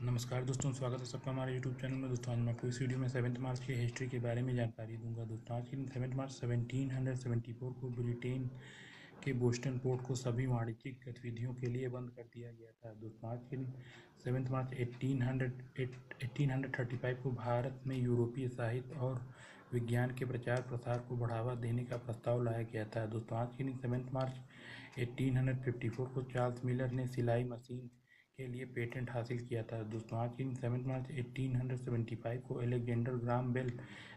नमस्कार दोस्तों, स्वागत है सबका हमारे यूट्यूब चैनल में। दोस्तों, आज मैं इस वीडियो में सेवन्थ मार्च की हिस्ट्री के बारे में जानकारी दूँगा। दोस्तों, आज के दिन seventh March seventeen hundred seventy four को ब्रिटेन के बोस्टन पोर्ट को सभी वाणिज्यिक गतिविधियों के लिए बंद कर दिया गया था। दोस्तों, आज के दिन seventh March eighteen hundred eighteen hundred thirty five को भारत में यूरोपीय साहित्य और विज्ञान के प्रचार प्रसार को बढ़ावा देने का प्रस्ताव लाया गया था। दोस्तों, आज के दिन seventh March eighteen hundred fifty four को चार्ल्स मिलर ने सिलाई मशीन के लिए पेटेंट हासिल किया था। दोस्तों आज की seven March eighteen hundred seventy five को एलेक्जेंडर ग्राम बेल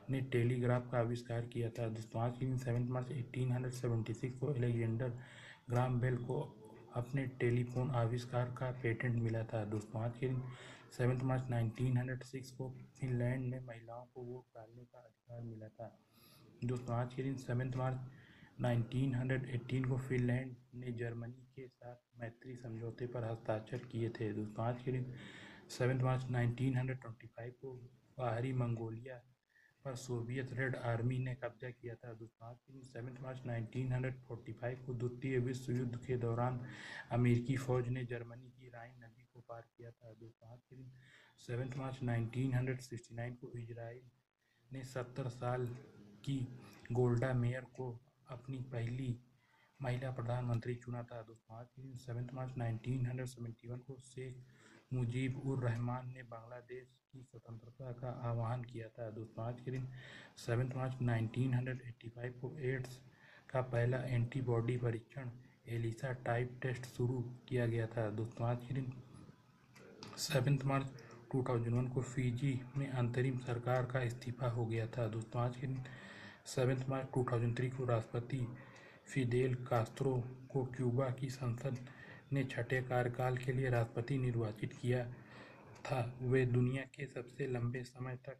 ने टेलीग्राफ का आविष्कार किया था। दोस्तों आज की seven March eighteen hundred seventy six को एलेक्जेंडर ग्राम बेल को अपने टेलीफोन आविष्कार का पेटेंट मिला था। दोस्तों आज के दिन seven March, nineteen hundred six को फिनलैंड में महिलाओं को वोट डालने का अधिकार मिला था। दोस्तों आज के दिन सेवेंथ मार्च 1918 को फिनलैंड ने जर्मनी के साथ मैत्री समझौते पर हस्ताक्षर किए थे। आज के दिन सेवन मार्च 1925 को बाहरी मंगोलिया पर सोवियत रेड आर्मी ने कब्जा किया था। आज के दिन सेवन मार्च 1945 को द्वितीय विश्व युद्ध के दौरान अमेरिकी फौज ने जर्मनी की राइन नदी को पार किया था। दोस्तों, आज के दिन सेवन मार्च 1969 को इजराइल ने सत्तर साल की गोल्डा मेयर को अपनी पहली महिला प्रधानमंत्री चुना था। दोस्तों आज seven March nineteen hundred seventy one को शेख मुजीब उर रहमान ने बांग्लादेश की स्वतंत्रता का आह्वान किया था। दोस्तों आज के दिन seven March nineteen hundred eighty five को एड्स का पहला एंटीबॉडी परीक्षण एलिसा टाइप टेस्ट शुरू किया गया था। दोस्तों आज के दिन सेवेंथ मार्च 2001 को फिजी में अंतरिम सरकार का इस्तीफा हो गया था। दोस्तों आज के दिन सेवेंथ मार्च 2003 को राष्ट्रपति फिदेल कास्त्रो को क्यूबा की संसद ने छठे कार्यकाल के लिए राष्ट्रपति निर्वाचित किया था। वे दुनिया के सबसे लंबे समय तक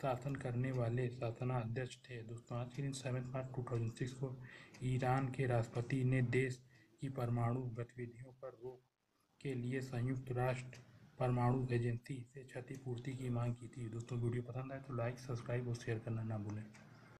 शासन करने वाले शासनाध्यक्ष थे। दोस्तों, आज के दिन सेवन मार्च 2006 को ईरान के राष्ट्रपति ने देश की परमाणु गतिविधियों पर रोक के लिए संयुक्त राष्ट्र परमाणु एजेंसी से क्षतिपूर्ति की मांग की थी। दोस्तों, वीडियो पसंद आए तो लाइक, सब्सक्राइब और शेयर करना ना भूलें।